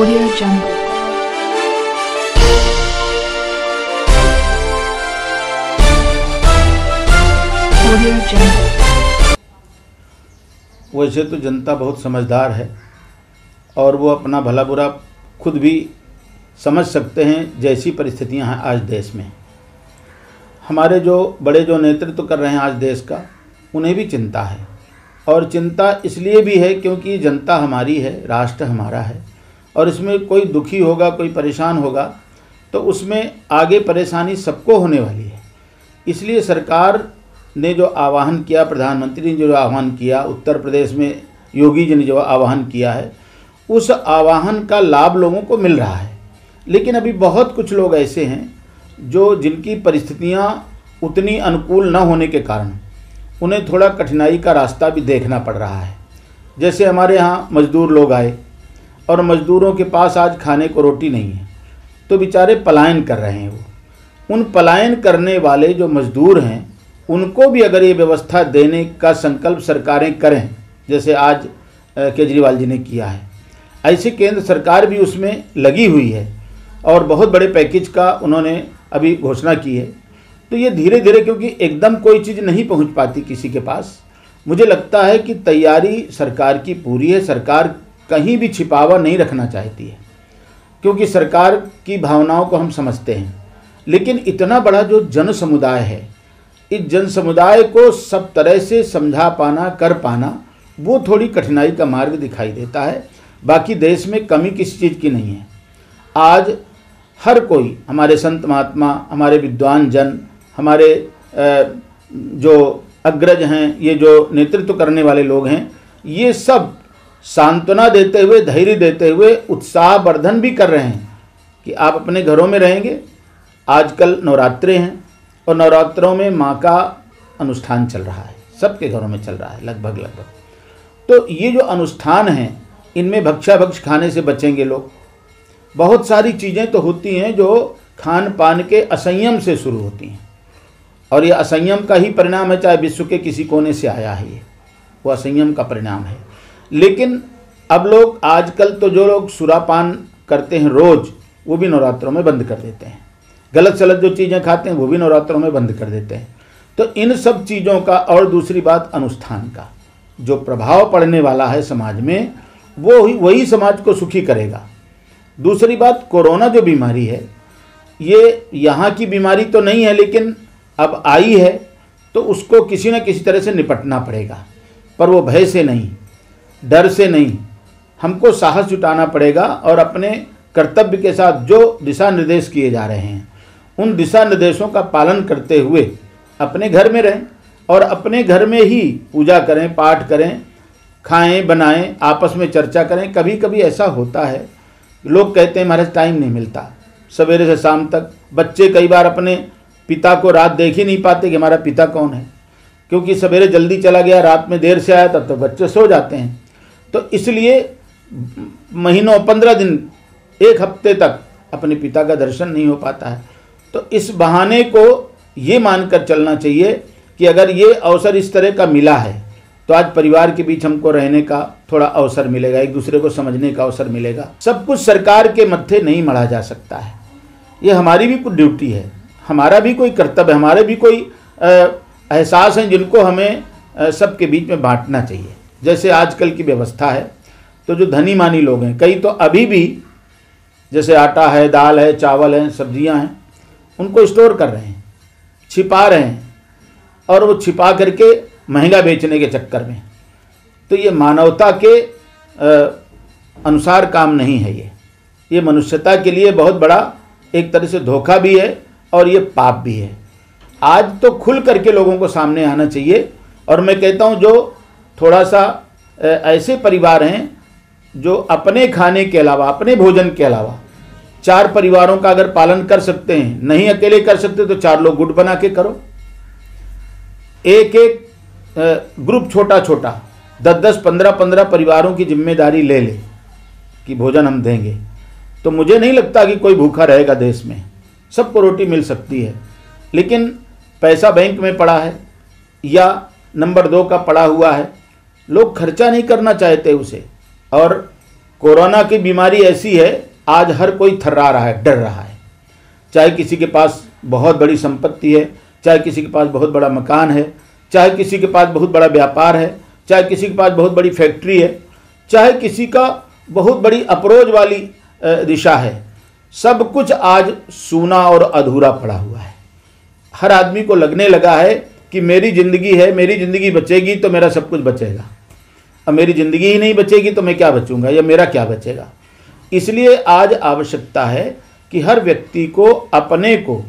Audio Jungle. Audio Jungle. वैसे तो जनता बहुत समझदार है और वो अपना भला बुरा खुद भी समझ सकते हैं जैसी परिस्थितियाँ हैं आज देश में हमारे जो बड़े जो नेतृत्व कर रहे हैं आज देश का, उन्हें भी चिंता है और चिंता इसलिए भी है क्योंकि जनता हमारी है, राष्ट्र हमारा है और इसमें कोई दुखी होगा, कोई परेशान होगा तो उसमें आगे परेशानी सबको होने वाली है। इसलिए सरकार ने जो आह्वान किया, प्रधानमंत्री ने जो आह्वान किया, उत्तर प्रदेश में योगी जी ने जो आह्वान किया है, उस आह्वान का लाभ लोगों को मिल रहा है। लेकिन अभी बहुत कुछ लोग ऐसे हैं जो जिनकी परिस्थितियाँ उतनी अनुकूल न होने के कारण उन्हें थोड़ा कठिनाई का रास्ता भी देखना पड़ रहा है। जैसे हमारे यहाँ मज़दूर लोग आए और मज़दूरों के पास आज खाने को रोटी नहीं है। तो बेचारे पलायन कर रहे हैं वो। उन पलायन करने वाले जो मज़दूर हैं, उनको भी अगर ये व्यवस्था देने का संकल्प सरकारें करें, जैसे आज केजरीवाल जी ने किया है। ऐसे केंद्र सरकार भी उसमें लगी हुई है और बहुत बड़े पैकेज का उन्होंने अभी घोषणा की है। तो ये धीरे धीरे क्योंकि एकदम कोई चीज़ नहीं पहुँच पाती किसी के पास। मुझे लगता है कि तैयारी सरकार की पूरी है। सरकार कहीं भी छिपावा नहीं रखना चाहती है। क्योंकि सरकार की भावनाओं को हम समझते हैं। लेकिन इतना बड़ा जो जन समुदाय है, इस जन समुदाय को सब तरह से समझा पाना, कर पाना, वो थोड़ी कठिनाई का मार्ग दिखाई देता है। बाकी देश में कमी किसी चीज़ की नहीं है। आज हर कोई, हमारे संत महात्मा, हमारे विद्वान जन, हमारे जो अग्रज हैं, ये जो नेतृत्व करने वाले लोग हैं, ये सब सांत्वना देते हुए, धैर्य देते हुए उत्साह वर्धन भी कर रहे हैं कि आप अपने घरों में रहेंगे। आजकल नवरात्रे हैं और नवरात्रों में माँ का अनुष्ठान चल रहा है। सबके घरों में चल रहा है, लगभग लगभग। तो ये जो अनुष्ठान हैं, इनमें भक्षा भक्ष खाने से बचेंगे लोग। बहुत सारी चीज़ें तो होती हैं जो खान पान के असंयम से शुरू होती हैं। और ये असंयम का ही परिणाम है, चाहे विश्व के किसी कोने से आया है ये। वो असंयम का परिणाम है। लेकिन अब लोग आजकल तो जो लोग सुरापान करते हैं रोज़, वो भी नवरात्रों में बंद कर देते हैं। गलत सलत जो चीज़ें खाते हैं, वो भी नवरात्रों में बंद कर देते हैं। तो इन सब चीज़ों का और दूसरी बात अनुष्ठान का, जो प्रभाव पड़ने वाला है समाज में, वो ही, वही समाज को सुखी करेगा। दूसरी बात, कोरोना जो बीमारी है, ये यहाँ की बीमारी तो नहीं है, लेकिन अब आई है तो उसको किसी न किसी तरह से निपटना पड़ेगा। पर वो भय से नहीं डर से नहीं। हमको साहस जुटाना पड़ेगा और अपने कर्तव्य के साथ जो दिशा निर्देश किए जा रहे हैं, उन दिशा निर्देशों का पालन करते हुए अपने घर में रहें और अपने घर में ही पूजा करें, पाठ करें, खाएँ, बनाएँ, आपस में चर्चा करें। कभी कभी ऐसा होता है। लोग कहते हैं, महाराज टाइम नहीं मिलता। सवेरे से शाम तक बच्चे कई बार अपने पिता को रात देख ही नहीं पाते कि हमारा पिता कौन है। क्योंकि सवेरे जल्दी चला गया, रात में देर से आया, तब तो बच्चे सो जाते हैं। तो इसलिए महीनों, पंद्रह दिन, एक हफ़्ते तक अपने पिता का दर्शन नहीं हो पाता है। तो इस बहाने को ये मानकर चलना चाहिए कि अगर ये अवसर इस तरह का मिला है तो आज परिवार के बीच हमको रहने का थोड़ा अवसर मिलेगा, एक दूसरे को समझने का अवसर मिलेगा। सब कुछ सरकार के मत्थे नहीं मढ़ा जा सकता है। ये हमारी भी कुछ ड्यूटी है। हमारा भी कोई कर्तव्य, हमारे भी कोई एहसास हैं जिनको हमें सबके बीच में बांटना चाहिए। जैसे आजकल की व्यवस्था है तो जो धनी मानी लोग हैं कई तो अभी भी जैसे आटा है दाल है चावल है सब्ज़ियाँ हैं उनको स्टोर कर रहे हैं छिपा रहे हैं और वो छिपा करके महँगा बेचने के चक्कर में। तो ये मानवता के अ, अनुसार काम नहीं है ये। ये मनुष्यता के लिए बहुत बड़ा एक तरह से धोखा भी है और ये पाप भी है। आज तो खुल करके लोगों को सामने आना चाहिए और मैं कहता हूँ जो थोड़ा सा ऐसे परिवार हैं जो अपने खाने के अलावा, अपने भोजन के अलावा चार परिवारों का अगर पालन कर सकते हैं, नहीं अकेले कर सकते तो चार लोग गुट बना के करो। एक एक ग्रुप छोटा छोटा दस दस पंद्रह पंद्रह परिवारों की ज़िम्मेदारी ले ले कि भोजन हम देंगे। तो मुझे नहीं लगता कि कोई भूखा रहेगा देश में। सबको रोटी मिल सकती है। लेकिन पैसा बैंक में पड़ा है या नंबर दो का पड़ा हुआ है लोग खर्चा नहीं करना चाहते उसे। और कोरोना की बीमारी ऐसी है, आज हर कोई थर्रा रहा है, डर रहा है। चाहे किसी के पास बहुत बड़ी संपत्ति है, चाहे किसी के पास बहुत बड़ा मकान है, चाहे किसी के पास बहुत बड़ा व्यापार है, चाहे किसी के पास बहुत बड़ी फैक्ट्री है, चाहे किसी का बहुत बड़ी अप्रोच वाली दिशा है, सब कुछ आज सूना और अधूरा पड़ा हुआ है। हर आदमी को लगने लगा है कि मेरी ज़िंदगी है, मेरी ज़िंदगी बचेगी तो मेरा सब कुछ बचेगा। अब मेरी ज़िंदगी ही नहीं बचेगी तो मैं क्या बचूँगा? या मेरा क्या बचेगा? इसलिए आज आवश्यकता है कि हर व्यक्ति को अपने को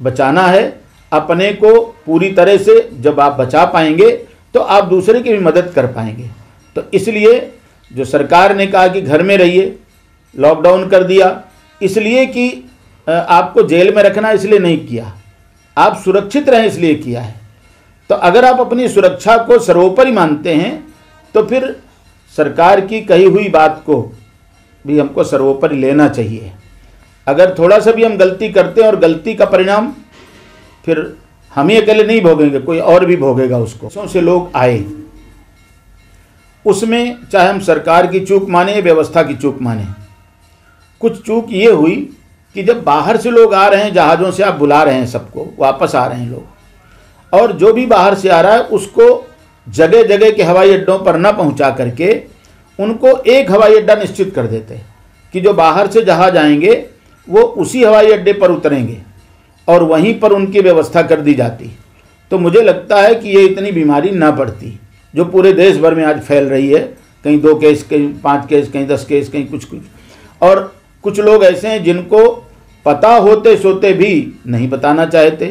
बचाना है। अपने को पूरी तरह से जब आप बचा पाएँगे तो आप दूसरे की भी मदद कर पाएँगे। तो इसलिए जो सरकार ने कहा कि घर में रहिए लॉकडाउन कर दिया, इसलिए कि आपको जेल में रखना इसलिए नहीं किया। आप सुरक्षित रहें इसलिए किया है। तो अगर आप अपनी सुरक्षा को सर्वोपरि मानते हैं तो फिर सरकार की कही हुई बात को भी हमको सर्वोपरि लेना चाहिए। अगर थोड़ा सा भी हम गलती करते हैं और गलती का परिणाम फिर हम ही अकेले नहीं भोगेंगे, कोई और भी भोगेगा उसको। सौ लोग आए। उसमें चाहे हम सरकार की चूक माने या व्यवस्था की चूक माने। कुछ चूक ये हुई कि जब बाहर से लोग आ रहे हैं, जहाज़ों से आप बुला रहे हैं सबको, वापस आ रहे हैं लोग, और जो भी बाहर से आ रहा है, उसको जगह जगह के हवाई अड्डों पर न पहुँचा करके उनको एक हवाई अड्डा निश्चित कर देते हैं कि जो बाहर से जहाज़ आएँगे, वो उसी हवाई अड्डे पर उतरेंगे और वहीं पर उनकी व्यवस्था कर दी जाती। तो मुझे लगता है कि ये इतनी बीमारी ना पड़ती जो पूरे देश भर में आज फैल रही है। कहीं दो केस, कहीं पाँच केस, कहीं दस केस, कहीं कुछ कुछ। और कुछ लोग ऐसे हैं जिनको पता होते सोते भी नहीं बताना चाहते।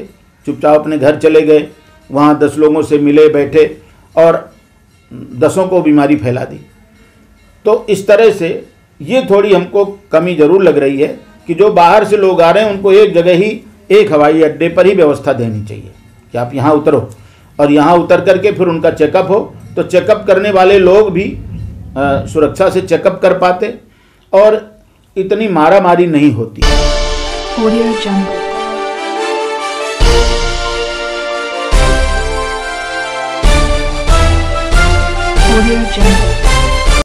चुपचाप अपने घर चले गए, वहाँ दस लोगों से मिले, बैठे और दसों को बीमारी फैला दी। तो इस तरह से ये थोड़ी हमको कमी ज़रूर लग रही है कि जो बाहर से लोग आ रहे हैं उनको एक जगह ही एक हवाई अड्डे पर ही व्यवस्था देनी चाहिए कि आप यहाँ उतरो। और यहाँ उतर करके फिर उनका चेकअप हो तो चेकअप करने वाले लोग भी अ, सुरक्षा से चेकअप कर पाते और इतनी मारा मारी नहीं होती। Audio Jungle.